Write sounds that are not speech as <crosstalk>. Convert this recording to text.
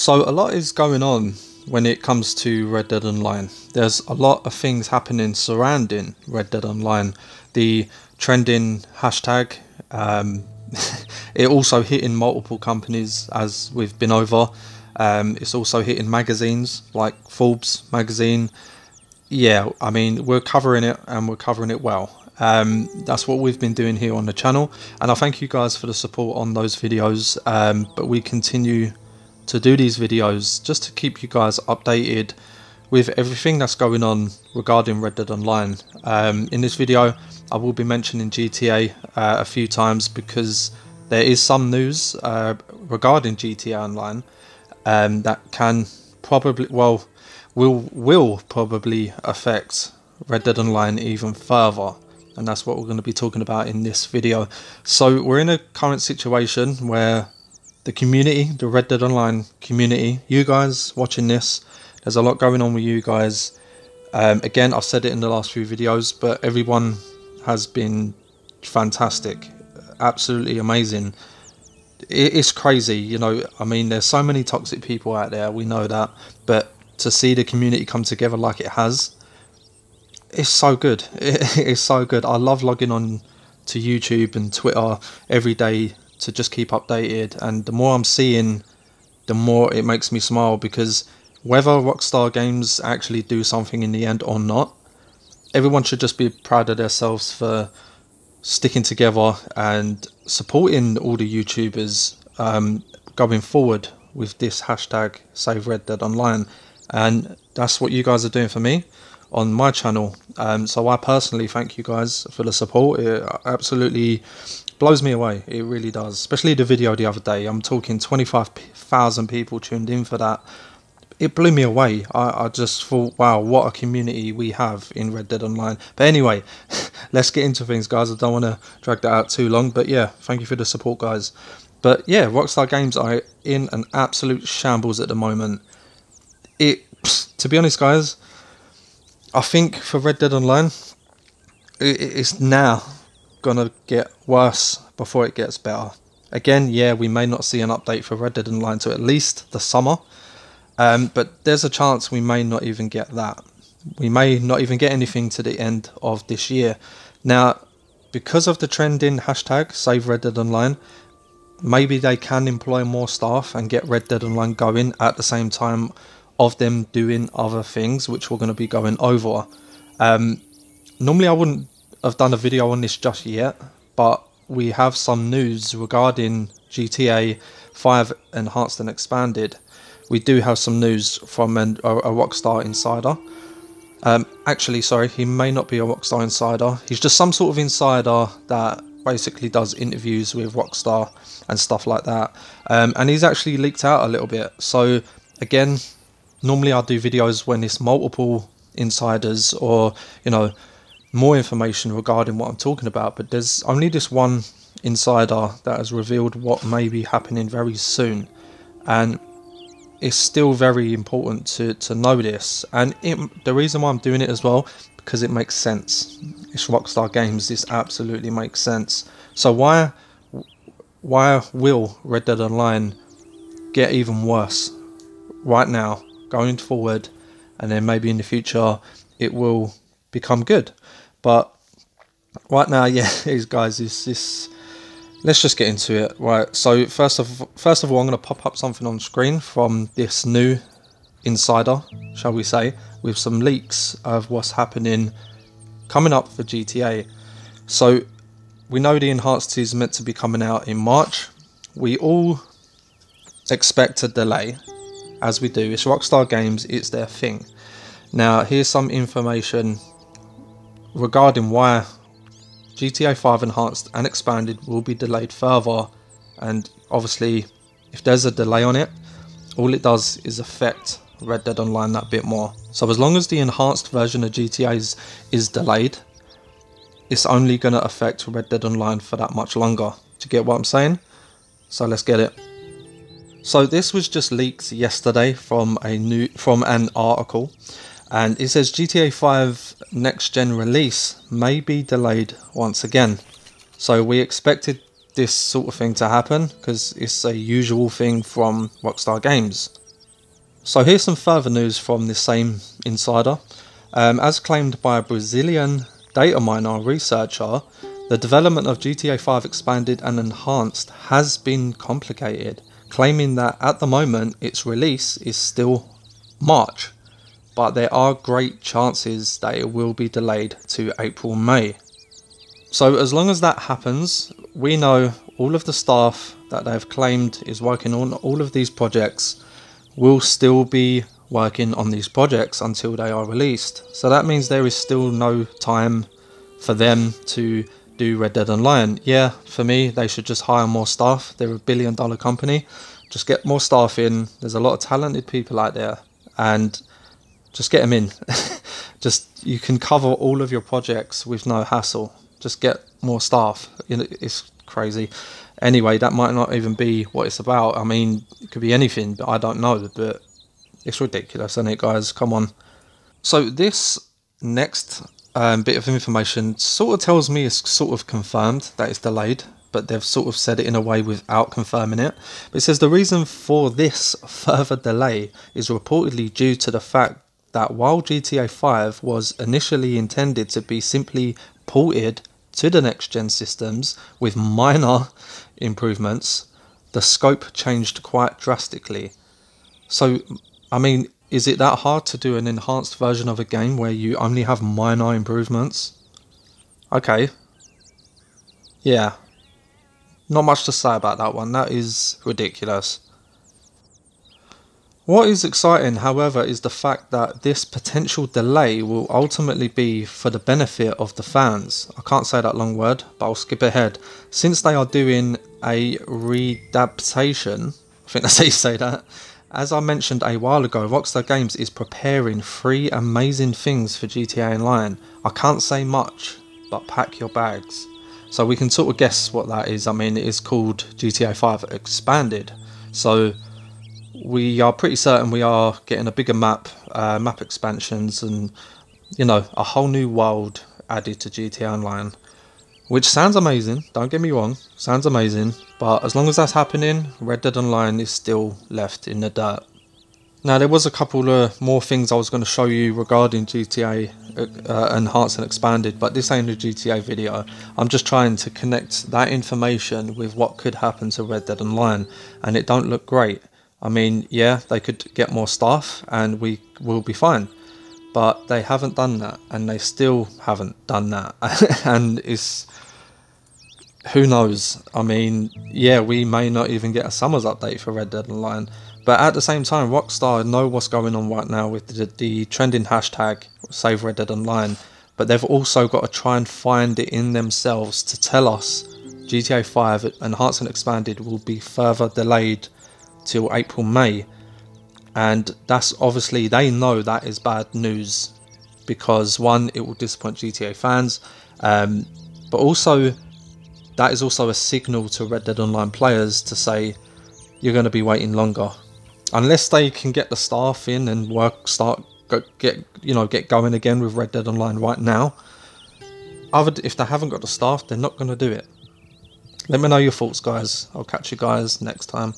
So a lot is going on when it comes to Red Dead Online. There's a lot of things happening surrounding Red Dead Online. The trending hashtag, um, <laughs> it also hitting multiple companies as we've been over. Um, it's also hitting magazines like Forbes magazine. Yeah, I mean we're covering it and we're covering it well. Um, that's what we've been doing here on the channel, and I thank you guys for the support on those videos. Um, but we continue to do these videos just to keep you guys updated with everything that's going on regarding Red Dead Online. Um, in this video, I will be mentioning GTA uh, a few times because there is some news uh, regarding GTA Online um, that can probably, well, will will probably affect Red Dead Online even further. And that's what we're going to be talking about in this video. So we're in a current situation where the community, the Red Dead Online community, you guys watching this, there's a lot going on with you guys. Um, again, I've said it in the last few videos, but everyone has been fantastic, absolutely amazing. it's crazy, you know. I mean, there's so many toxic people out there. We know that, but to see the community come together like it has, it's so good. <laughs> it's so good. I love logging on to YouTube and Twitter every day to just keep updated. And the more I'm seeing, the more it makes me smile because whether Rockstar Games actually do something in the end or not, everyone should just be proud of themselves for sticking together and supporting all the YouTubers um, going forward with this hashtag Save Red Dead Online. And that's what you guys are doing for me on my channel. Um, so I personally thank you guys for the support. It absolutely blows me away. It really does. Especially the video the other day. I'm talking 25,000 people tuned in for that. It blew me away. I, I just thought, wow, what a community we have in Red Dead Online. But anyway, <laughs> let's get into things, guys. I don't want to drag that out too long. But yeah, thank you for the support, guys. But yeah, Rockstar Games are in an absolute shambles at the moment. It, to be honest, guys, I think for Red Dead Online, it's now gonna get worse before it gets better. Again, yeah, we may not see an update for Red Dead Online to at least the summer, um, but there's a chance we may not even get that. We may not even get anything to the end of this year. Now, because of the trending hashtag Save Red Dead Online, maybe they can employ more staff and get Red Dead Online going at the same time of them doing other things, which we're going to be going over. Um, normally, I wouldn't have done a video on this just yet, but we have some news regarding GTA 5 Enhanced and Expanded. We do have some news from an, a, a Rockstar insider. Um, actually, sorry, he may not be a Rockstar insider. He's just some sort of insider that basically does interviews with Rockstar and stuff like that. Um, and he's actually leaked out a little bit. So, again, normally I do videos when it's multiple insiders or you know more information regarding what I'm talking about but there's only this one insider that has revealed what may be happening very soon. And it's still very important to, to know this. And it, the reason why I'm doing it as well because it makes sense. It's Rockstar Games. This absolutely makes sense. So why why will Red Dead Online get even worse right now going forward, and then maybe in the future it will become good. But right now, <laughs> yeah, these guys, is this. Let's just get into it. Right. So first of first of all, I'm going to pop up something on screen from this new insider, shall we say, with some leaks of what's happening coming up for GTA. So we know the enhanced is meant to be coming out in March. We all expect a delay as we do. It's Rockstar Games, it's their thing. Now, here's some information regarding why GTA 5 Enhanced and Expanded will be delayed further. And obviously, if there's a delay on it, all it does is affect Red Dead Online that bit more. So as long as the enhanced version of GTA is, is delayed, it's only going to affect Red Dead Online for that much longer. You get what I'm saying? So let's get it. So this was just leaked yesterday from a new from an article and it says GTA 5 next gen release may be delayed once again. So we expected this sort of thing to happen because it's a usual thing from Rockstar Games. So here's some further news from the same insider. Um, as claimed by a Brazilian data miner researcher, the development of GTA 5 expanded and enhanced has been complicated, claiming that at the moment its release is still March, but there are great chances that it will be delayed to April May. So, as long as that happens, we know all of the staff that they've claimed is working on all of these projects will still be working on these projects until they are released. So that means there is still no time for them to do Red Dead Online. Yeah, for me, they should just hire more staff. They're a billion dollar company. Just get more staff in. There's a lot of talented people out there, and just get them in. <laughs> just you can cover all of your projects with no hassle. Just get more staff. It's crazy. Anyway, that might not even be what it's about. I mean, it could be anything, but I don't know. But it's ridiculous, isn't it, guys? Come on. So this next um, bit of information sort of tells me it's sort of confirmed that it's delayed, but they've sort of said it in a way without confirming it. But it says the reason for this <laughs> further delay is reportedly due to the fact that while GTA 5 was initially intended to be simply ported to the next gen systems with minor improvements, the scope changed quite drastically. So I mean, is it that hard to do an enhanced version of a game where you only have minor improvements? Okay. Yeah. Not much to say about that one. That is ridiculous. What is exciting, however, is the fact that this potential delay will ultimately be for the benefit of the fans. I can't say that long word, but I'll skip ahead. Since they are doing a redaptation, I think that's how you say that, as I mentioned a while ago, Rockstar Games is preparing three amazing things for GTA Online. I can't say much, but pack your bags. So we can sort of guess what that is. I mean, it is called GTA 5 Expanded. So we are pretty certain we are getting a bigger map, uh, map expansions, and you know, a whole new world added to GTA Online which sounds amazing. Don't get me wrong, sounds amazing. But as long as that's happening, Red Dead Online is still left in the dirt. Now there was a couple of more things I was going to show you regarding GTA uh, Enhanced and Expanded, but this ain't a GTA video. I'm just trying to connect that information with what could happen to Red Dead Online, and it don't look great. I mean, yeah, they could get more staff, and we will be fine. But they haven't done that and they still haven't done that. <laughs> And it's who knows? I mean yeah we may not even get a summers update for red dead online. But at the same time rockstar know what's going on right now with the, the trending hashtag save red dead online. But they've also got to try and find it in themselves to tell us gta 5 enhanced and expanded will be further delayed till april may. And that's obviously they know that is bad news because one it will disappoint GTA fans um, but also that is also a signal to Red Dead Online players to say you're going to be waiting longer. Unless they can get the staff in and work start get you know get going again with Red Dead Online right now other if they haven't got the staff they're not going to do it. Let me know your thoughts guys. I'll catch you guys next time